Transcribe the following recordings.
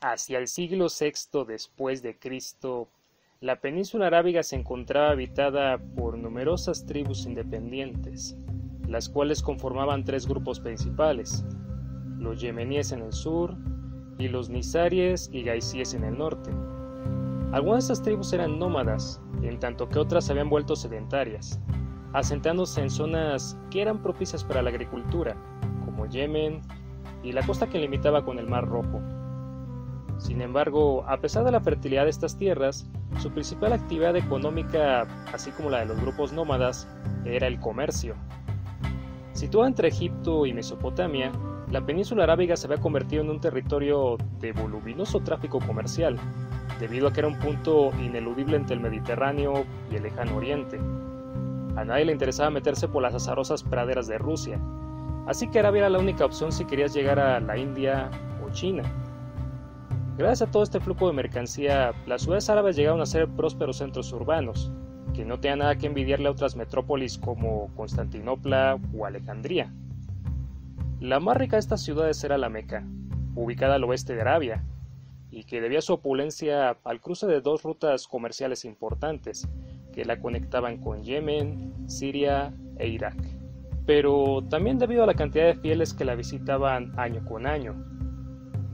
Hacia el siglo VI después de Cristo, la península arábiga se encontraba habitada por numerosas tribus independientes, las cuales conformaban tres grupos principales, los yemeníes en el sur y los nisaries y gaisíes en el norte. Algunas de estas tribus eran nómadas, en tanto que otras se habían vuelto sedentarias, asentándose en zonas que eran propicias para la agricultura, como Yemen y la costa que limitaba con el Mar Rojo. Sin embargo, a pesar de la fertilidad de estas tierras, su principal actividad económica, así como la de los grupos nómadas, era el comercio. Situada entre Egipto y Mesopotamia, la península arábiga se había convertido en un territorio de voluminoso tráfico comercial, debido a que era un punto ineludible entre el Mediterráneo y el lejano oriente. A nadie le interesaba meterse por las azarosas praderas de Rusia, así que Arabia era la única opción si querías llegar a la India o China. Gracias a todo este flujo de mercancía, las ciudades árabes llegaron a ser prósperos centros urbanos, que no tenían nada que envidiarle a otras metrópolis como Constantinopla o Alejandría. La más rica de estas ciudades era la Meca, ubicada al oeste de Arabia, y que debía su opulencia al cruce de dos rutas comerciales importantes, que la conectaban con Yemen, Siria e Irak. Pero también debido a la cantidad de fieles que la visitaban año con año.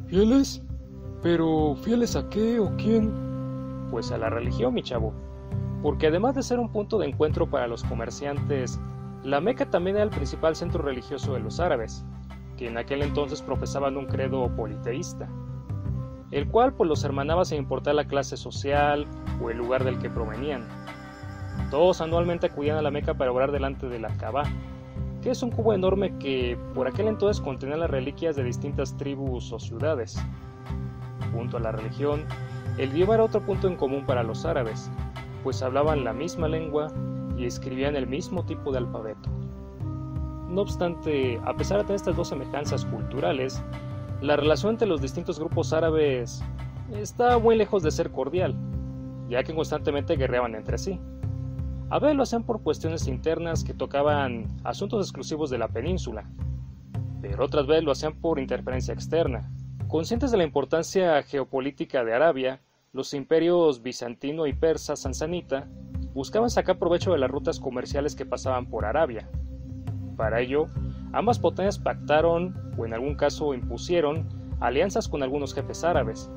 ¿Fieles? ¿Pero fieles a qué o quién? Pues a la religión, mi chavo. Porque además de ser un punto de encuentro para los comerciantes, la Meca también era el principal centro religioso de los árabes, que en aquel entonces profesaban un credo politeísta, el cual pues los hermanaba sin importar la clase social o el lugar del que provenían. Todos anualmente acudían a la Meca para orar delante de la Kaaba, que es un cubo enorme que por aquel entonces contenía las reliquias de distintas tribus o ciudades. Junto a la religión, el idioma era otro punto en común para los árabes, pues hablaban la misma lengua y escribían el mismo tipo de alfabeto. No obstante, a pesar de estas dos semejanzas culturales, la relación entre los distintos grupos árabes está muy lejos de ser cordial, ya que constantemente guerreaban entre sí. A veces lo hacían por cuestiones internas que tocaban asuntos exclusivos de la península, pero otras veces lo hacían por interferencia externa. Conscientes de la importancia geopolítica de Arabia, los imperios bizantino y persa sansanita buscaban sacar provecho de las rutas comerciales que pasaban por Arabia. Para ello, ambas potencias pactaron, o en algún caso impusieron, alianzas con algunos jefes árabes,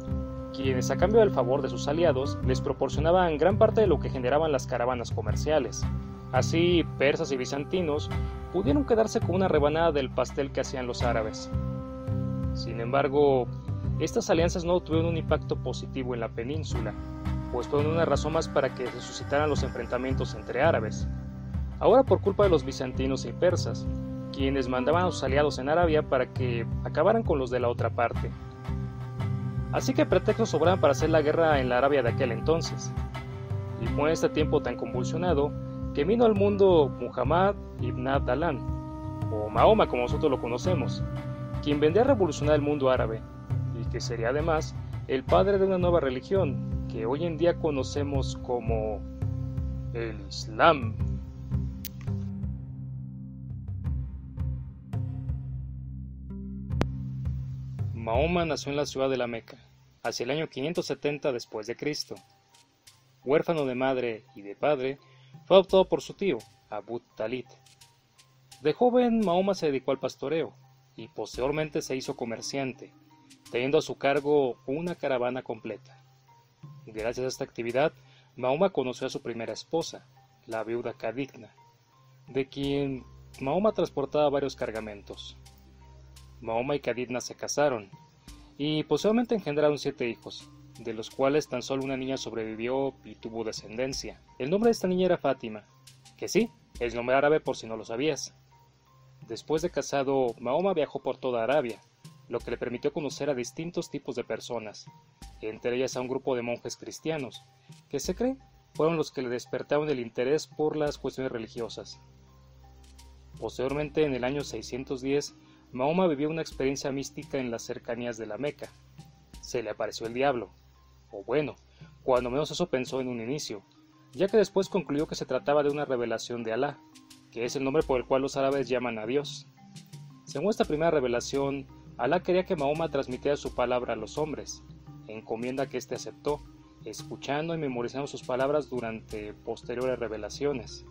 quienes a cambio del favor de sus aliados les proporcionaban gran parte de lo que generaban las caravanas comerciales. Así, persas y bizantinos pudieron quedarse con una rebanada del pastel que hacían los árabes. Sin embargo, estas alianzas no tuvieron un impacto positivo en la península, pues fueron una razón más para que se suscitaran los enfrentamientos entre árabes. Ahora por culpa de los bizantinos y persas, quienes mandaban a sus aliados en Arabia para que acabaran con los de la otra parte. Así que pretextos sobraban para hacer la guerra en la Arabia de aquel entonces. Y fue en este tiempo tan convulsionado que vino al mundo Muhammad ibn Abdalán, o Mahoma como nosotros lo conocemos, quien vendría a revolucionar el mundo árabe, y que sería además el padre de una nueva religión que hoy en día conocemos como el Islam. Mahoma nació en la ciudad de la Meca, hacia el año 570 después de Cristo. Huérfano de madre y de padre, fue adoptado por su tío, Abu Talib. De joven, Mahoma se dedicó al pastoreo y posteriormente se hizo comerciante, teniendo a su cargo una caravana completa. Gracias a esta actividad, Mahoma conoció a su primera esposa, la viuda Cadigna, de quien Mahoma transportaba varios cargamentos. Mahoma y Cadidna se casaron y posiblemente engendraron siete hijos, de los cuales tan solo una niña sobrevivió y tuvo descendencia. El nombre de esta niña era Fátima, que sí, es nombre árabe por si no lo sabías. Después de casado, Mahoma viajó por toda Arabia, lo que le permitió conocer a distintos tipos de personas, entre ellas a un grupo de monjes cristianos, que se cree fueron los que le despertaron el interés por las cuestiones religiosas. Posteriormente, en el año 610, Mahoma vivió una experiencia mística en las cercanías de la Meca. Se le apareció el diablo. O bueno, cuando menos eso pensó en un inicio, ya que después concluyó que se trataba de una revelación de Alá, que es el nombre por el cual los árabes llaman a Dios. Según esta primera revelación, Alá quería que Mahoma transmitiera su palabra a los hombres, encomienda que éste aceptó, escuchando y memorizando sus palabras durante posteriores revelaciones.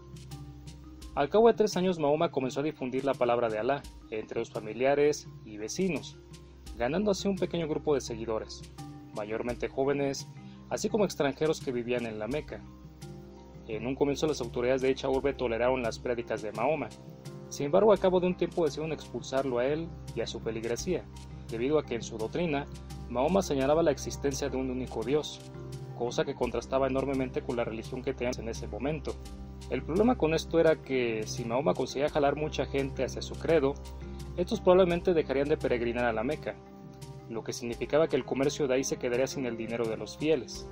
Al cabo de tres años Mahoma comenzó a difundir la palabra de Alá entre los familiares y vecinos, ganando así un pequeño grupo de seguidores, mayormente jóvenes, así como extranjeros que vivían en la Meca. En un comienzo las autoridades de dicha urbe toleraron las prédicas de Mahoma, sin embargo al cabo de un tiempo decidieron expulsarlo a él y a su peligresía, debido a que en su doctrina Mahoma señalaba la existencia de un único Dios, cosa que contrastaba enormemente con la religión que tenían en ese momento. El problema con esto era que si Mahoma conseguía jalar mucha gente hacia su credo, estos probablemente dejarían de peregrinar a la Meca, lo que significaba que el comercio de ahí se quedaría sin el dinero de los fieles,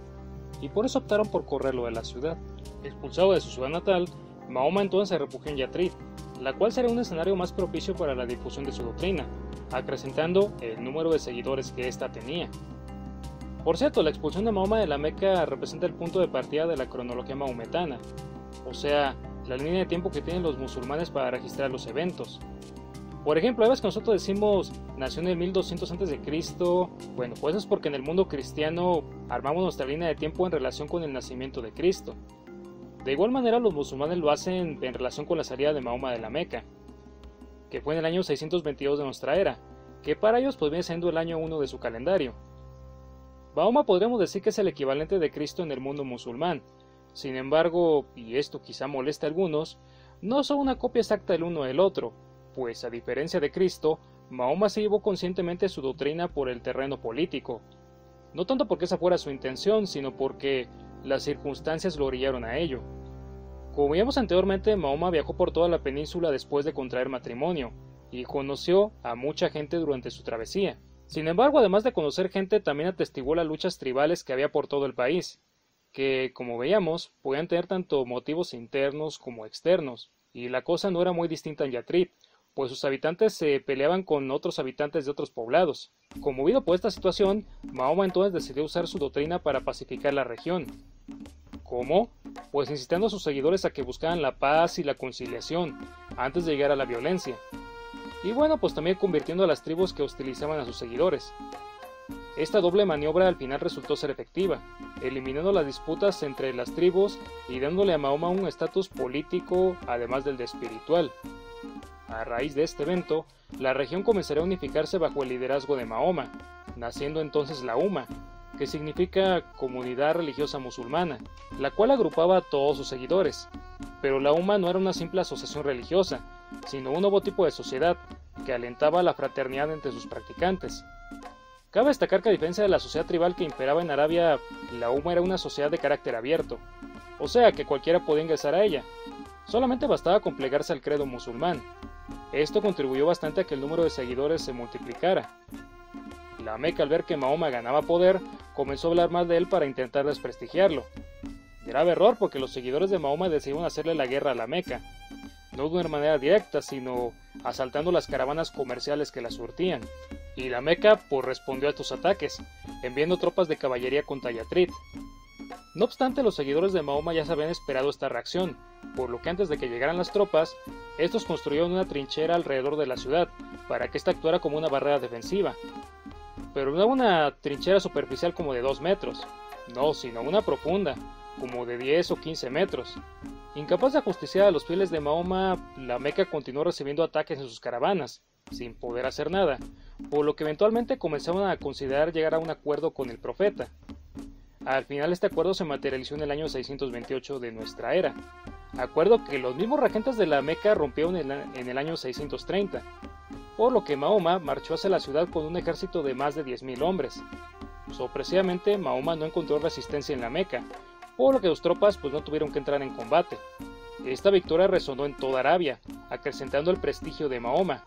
y por eso optaron por correrlo de la ciudad. Expulsado de su ciudad natal, Mahoma entonces se refugió en Yatrid, la cual sería un escenario más propicio para la difusión de su doctrina, acrecentando el número de seguidores que ésta tenía. Por cierto, la expulsión de Mahoma de la Meca representa el punto de partida de la cronología maometana, o sea, la línea de tiempo que tienen los musulmanes para registrar los eventos. Por ejemplo, a veces que nosotros decimos nació en el 1200 a.C., bueno, pues es porque en el mundo cristiano armamos nuestra línea de tiempo en relación con el nacimiento de Cristo. De igual manera, los musulmanes lo hacen en relación con la salida de Mahoma de la Meca, que fue en el año 622 de nuestra era, que para ellos pues viene siendo el año 1 de su calendario. Mahoma podríamos decir que es el equivalente de Cristo en el mundo musulmán. Sin embargo, y esto quizá moleste a algunos, no son una copia exacta del uno del otro, pues a diferencia de Cristo, Mahoma se llevó conscientemente su doctrina por el terreno político. No tanto porque esa fuera su intención, sino porque las circunstancias lo orillaron a ello. Como vimos anteriormente, Mahoma viajó por toda la península después de contraer matrimonio, y conoció a mucha gente durante su travesía. Sin embargo, además de conocer gente, también atestiguó las luchas tribales que había por todo el país, que, como veíamos, podían tener tanto motivos internos como externos, y la cosa no era muy distinta en Yatrit, pues sus habitantes se peleaban con otros habitantes de otros poblados. Conmovido por esta situación, Mahoma entonces decidió usar su doctrina para pacificar la región. ¿Cómo? Pues insistiendo a sus seguidores a que buscaran la paz y la conciliación antes de llegar a la violencia. Y bueno, pues también convirtiendo a las tribus que hostilizaban a sus seguidores. Esta doble maniobra al final resultó ser efectiva, eliminando las disputas entre las tribus y dándole a Mahoma un estatus político además del de espiritual. A raíz de este evento, la región comenzaría a unificarse bajo el liderazgo de Mahoma, naciendo entonces la UMA, que significa Comunidad Religiosa Musulmana, la cual agrupaba a todos sus seguidores. Pero la UMA no era una simple asociación religiosa, sino un nuevo tipo de sociedad que alentaba la fraternidad entre sus practicantes. Cabe destacar que a diferencia de la sociedad tribal que imperaba en Arabia, la UMA era una sociedad de carácter abierto, o sea que cualquiera podía ingresar a ella. Solamente bastaba con plegarse al credo musulmán, esto contribuyó bastante a que el número de seguidores se multiplicara. La Meca al ver que Mahoma ganaba poder, comenzó a hablar más de él para intentar desprestigiarlo. Grave error porque los seguidores de Mahoma decidieron hacerle la guerra a la Meca, no de una manera directa, sino asaltando las caravanas comerciales que la surtían. Y la Meca pues respondió a estos ataques, enviando tropas de caballería contra Yatrit. No obstante, los seguidores de Mahoma ya se habían esperado esta reacción, por lo que antes de que llegaran las tropas, estos construyeron una trinchera alrededor de la ciudad, para que ésta actuara como una barrera defensiva. Pero no una trinchera superficial como de 2 metros, no, sino una profunda, como de 10 o 15 metros. Incapaz de ajusticiar a los fieles de Mahoma, la Meca continuó recibiendo ataques en sus caravanas, sin poder hacer nada, por lo que eventualmente comenzaron a considerar llegar a un acuerdo con el profeta. Al final este acuerdo se materializó en el año 628 de nuestra era, acuerdo que los mismos regentes de la Meca rompieron en el año 630, por lo que Mahoma marchó hacia la ciudad con un ejército de más de 10.000 hombres. Sorpresivamente, Mahoma no encontró resistencia en la Meca, por lo que sus tropas pues, no tuvieron que entrar en combate. Esta victoria resonó en toda Arabia, acrecentando el prestigio de Mahoma.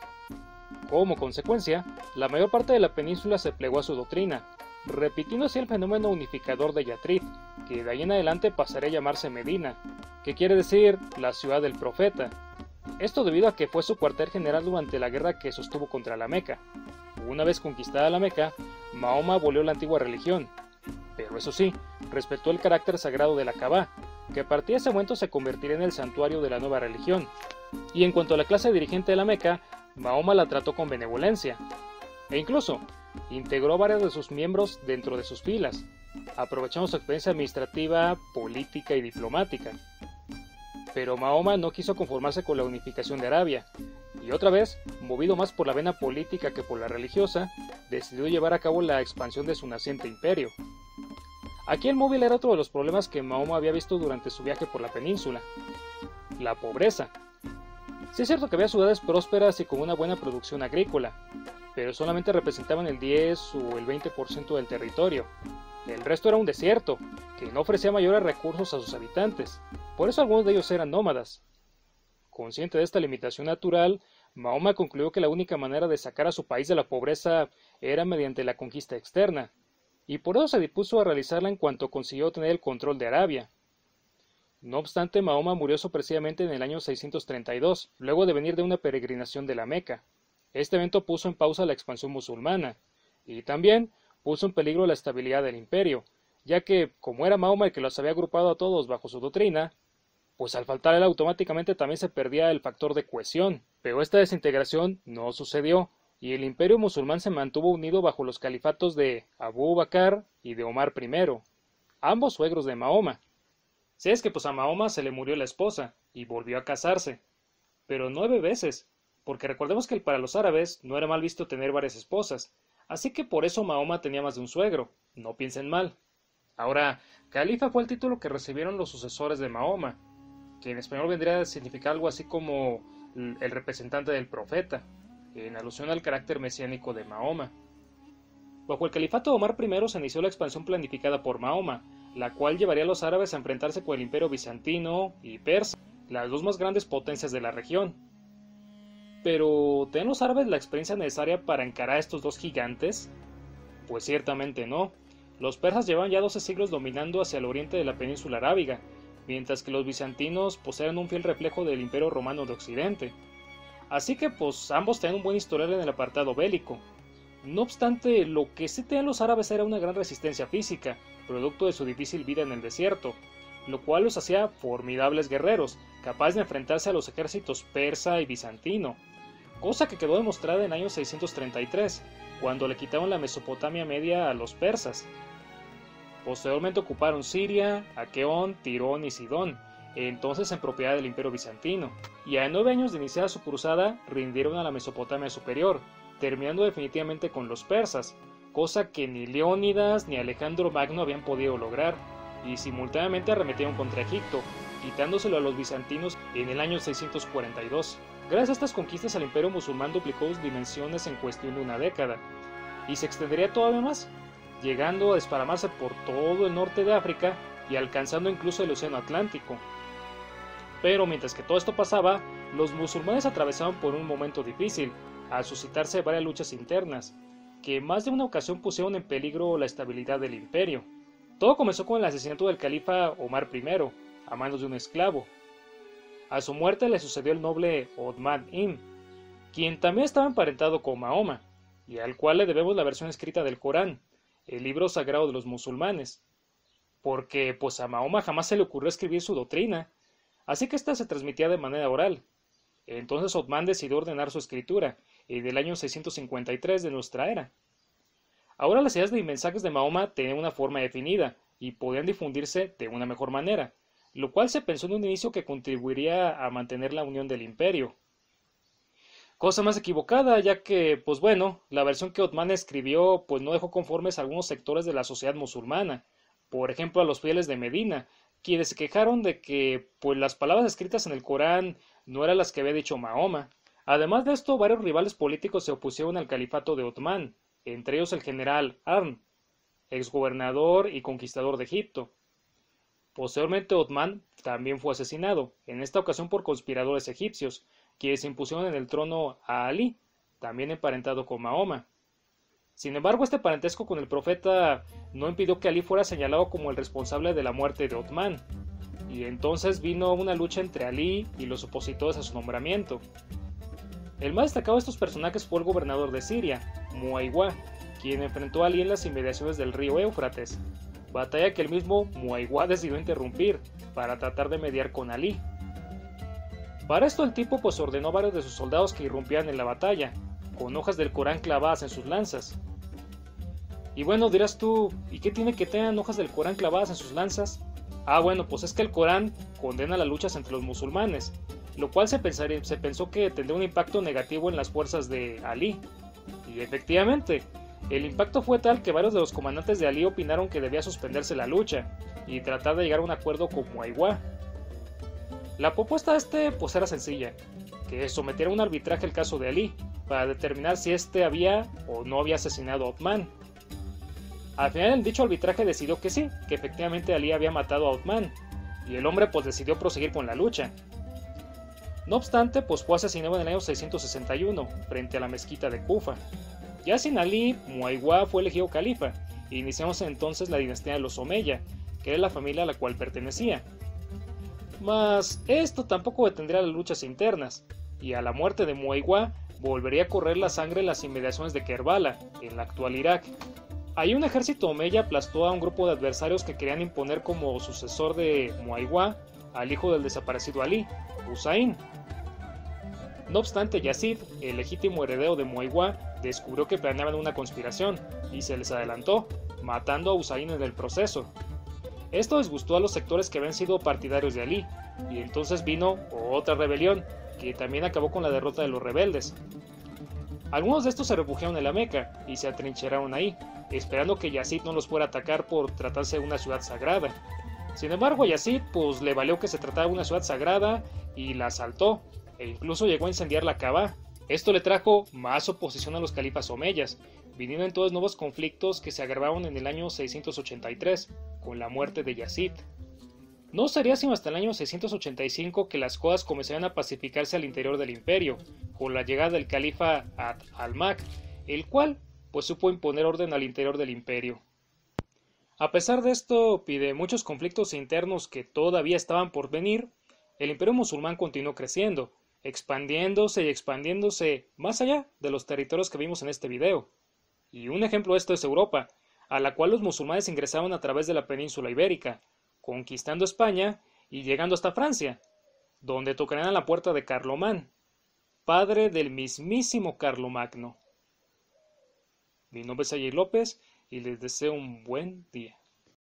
Como consecuencia, la mayor parte de la península se plegó a su doctrina, repitiendo así el fenómeno unificador de Yatrid, que de ahí en adelante pasaría a llamarse Medina, que quiere decir la ciudad del profeta. Esto debido a que fue su cuartel general durante la guerra que sostuvo contra la Meca. Una vez conquistada la Meca, Mahoma abolió la antigua religión, pero eso sí, respetó el carácter sagrado de la Kaaba, que a ese momento se convertiría en el santuario de la nueva religión. Y en cuanto a la clase dirigente de la Meca, Mahoma la trató con benevolencia. E incluso, integró varios de sus miembros dentro de sus filas, aprovechando su experiencia administrativa, política y diplomática. Pero Mahoma no quiso conformarse con la unificación de Arabia, y otra vez, movido más por la vena política que por la religiosa, decidió llevar a cabo la expansión de su naciente imperio. Aquí el móvil era otro de los problemas que Mahoma había visto durante su viaje por la península, la pobreza. Sí es cierto que había ciudades prósperas y con una buena producción agrícola, pero solamente representaban el 10 o el 20% del territorio. El resto era un desierto, que no ofrecía mayores recursos a sus habitantes. Por eso algunos de ellos eran nómadas. Consciente de esta limitación natural, Mahoma concluyó que la única manera de sacar a su país de la pobreza era mediante la conquista externa, y por eso se dispuso a realizarla en cuanto consiguió tener el control de Arabia. No obstante, Mahoma murió sorpresivamente en el año 632, luego de venir de una peregrinación de la Meca. Este evento puso en pausa la expansión musulmana y también puso en peligro la estabilidad del imperio, ya que, como era Mahoma el que los había agrupado a todos bajo su doctrina, pues al faltar él automáticamente también se perdía el factor de cohesión. Pero esta desintegración no sucedió, y el imperio musulmán se mantuvo unido bajo los califatos de Abu Bakr y de Omar I, ambos suegros de Mahoma. Si es que pues a Mahoma se le murió la esposa y volvió a casarse, pero nueve veces, porque recordemos que para los árabes no era mal visto tener varias esposas, así que por eso Mahoma tenía más de un suegro, no piensen mal. Ahora, califa fue el título que recibieron los sucesores de Mahoma, que en español vendría a significar algo así como el representante del profeta, en alusión al carácter mesiánico de Mahoma. Bajo el califato de Omar I se inició la expansión planificada por Mahoma, la cual llevaría a los árabes a enfrentarse con el imperio bizantino y persa, las dos más grandes potencias de la región. Pero, ¿tienen los árabes la experiencia necesaria para encarar a estos dos gigantes? Pues ciertamente no. Los persas llevan ya 12 siglos dominando hacia el oriente de la península arábiga, mientras que los bizantinos poseen un fiel reflejo del imperio romano de Occidente. Así que pues ambos tienen un buen historial en el apartado bélico. No obstante, lo que sí tenían los árabes era una gran resistencia física, producto de su difícil vida en el desierto, lo cual los hacía formidables guerreros, capaces de enfrentarse a los ejércitos persa y bizantino cosa que quedó demostrada en año 633, cuando le quitaron la Mesopotamia media a los persas. Posteriormente ocuparon Siria, Aqueón, Tirón y Sidón, entonces en propiedad del Imperio Bizantino, y a nueve años de iniciar su cruzada rindieron a la Mesopotamia superior, terminando definitivamente con los persas, cosa que ni Leónidas ni Alejandro Magno habían podido lograr, y simultáneamente arremetieron contra Egipto, quitándoselo a los bizantinos en el año 642. Gracias a estas conquistas el imperio musulmán duplicó sus dimensiones en cuestión de una década, y se extendería todavía más, llegando a desparamarse por todo el norte de África y alcanzando incluso el Océano Atlántico. Pero mientras que todo esto pasaba, los musulmanes atravesaban por un momento difícil, al suscitarse varias luchas internas, que más de una ocasión pusieron en peligro la estabilidad del imperio. Todo comenzó con el asesinato del califa Omar I, a manos de un esclavo, a su muerte le sucedió el noble Othman Ibn, quien también estaba emparentado con Mahoma, y al cual le debemos la versión escrita del Corán, el libro sagrado de los musulmanes, porque pues a Mahoma jamás se le ocurrió escribir su doctrina, así que ésta se transmitía de manera oral. Entonces Othman decidió ordenar su escritura, y del año 653 de nuestra era. Ahora las ideas y mensajes de Mahoma tenían una forma definida, y podían difundirse de una mejor manera, lo cual se pensó en un inicio que contribuiría a mantener la unión del imperio. Cosa más equivocada, ya que, pues bueno, la versión que Otman escribió pues no dejó conformes a algunos sectores de la sociedad musulmana, por ejemplo a los fieles de Medina, quienes se quejaron de que pues las palabras escritas en el Corán no eran las que había dicho Mahoma. Además de esto, varios rivales políticos se opusieron al califato de Otman, entre ellos el general Arn, exgobernador y conquistador de Egipto, Posteriormente Othman también fue asesinado, en esta ocasión por conspiradores egipcios, quienes impusieron en el trono a Ali, también emparentado con Mahoma. Sin embargo, este parentesco con el profeta no impidió que Ali fuera señalado como el responsable de la muerte de Othman, y entonces vino una lucha entre Ali y los opositores a su nombramiento. El más destacado de estos personajes fue el gobernador de Siria, Muaywa, quien enfrentó a Ali en las inmediaciones del río Éufrates, batalla que el mismo Muaygua decidió interrumpir para tratar de mediar con Ali. Para esto el tipo pues ordenó a varios de sus soldados que irrumpieran en la batalla, con hojas del Corán clavadas en sus lanzas. Y bueno, dirás tú, ¿y qué tiene que tener hojas del Corán clavadas en sus lanzas? Ah, bueno, pues es que el Corán condena las luchas entre los musulmanes, lo cual se, pensó que tendría un impacto negativo en las fuerzas de Ali. Y efectivamente, el impacto fue tal que varios de los comandantes de Ali opinaron que debía suspenderse la lucha y tratar de llegar a un acuerdo con Muaygua. La propuesta de este pues era sencilla, que sometiera a un arbitraje el caso de Ali, para determinar si éste había o no había asesinado a Othman. Al final dicho arbitraje decidió que sí, que efectivamente Ali había matado a Othman, y el hombre pues decidió proseguir con la lucha. No obstante, pues fue asesinado en el año 661, frente a la mezquita de Kufa. Ya sin Ali, Muaygua fue elegido califa, e iniciamos entonces la dinastía de los Omeya, que era la familia a la cual pertenecía. Mas esto tampoco detendría las luchas internas, y a la muerte de Muaygua volvería a correr la sangre en las inmediaciones de Kerbala, en la actual Irak. Ahí un ejército omeya aplastó a un grupo de adversarios que querían imponer como sucesor de Muaygua al hijo del desaparecido Ali, Hussein. No obstante, Yazid, el legítimo heredero de Muaygua, descubrió que planeaban una conspiración y se les adelantó, matando a Hussein en el proceso. Esto disgustó a los sectores que habían sido partidarios de Ali, y entonces vino otra rebelión, que también acabó con la derrota de los rebeldes. Algunos de estos se refugiaron en la Meca y se atrincheraron ahí, esperando que Yazid no los fuera a atacar por tratarse de una ciudad sagrada. Sin embargo, a Yazid pues le valió que se trataba de una ciudad sagrada y la asaltó, e incluso llegó a incendiar la Kaaba. Esto le trajo más oposición a los califas omeyas, viniendo entonces nuevos conflictos que se agravaron en el año 683, con la muerte de Yazid. No sería sino hasta el año 685 que las cosas comenzarían a pacificarse al interior del imperio, con la llegada del califa Ad al-Mak, el cual pues supo imponer orden al interior del imperio. A pesar de esto y de muchos conflictos internos que todavía estaban por venir, el imperio musulmán continuó creciendo, expandiéndose y expandiéndose más allá de los territorios que vimos en este video. Y un ejemplo esto es Europa, a la cual los musulmanes ingresaron a través de la península ibérica, conquistando España y llegando hasta Francia, donde tocarán a la puerta de Carlomán, padre del mismísimo Carlomagno. Mi nombre es Ayer López y les deseo un buen día.